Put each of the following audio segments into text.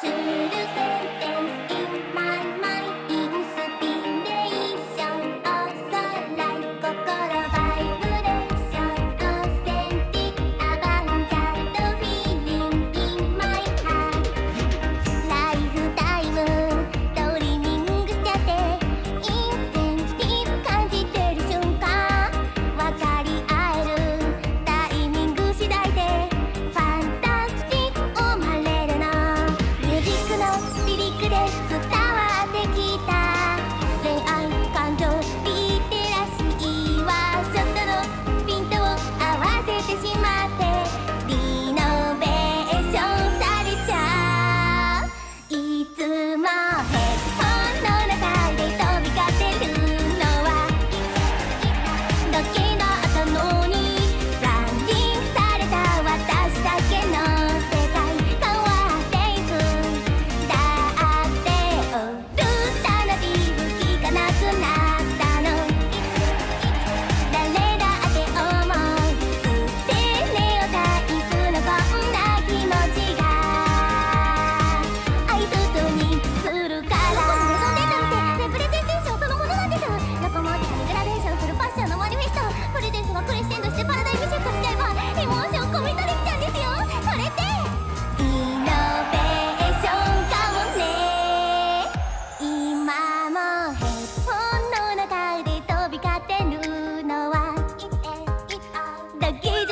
だけ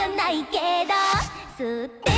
じゃないけど吸って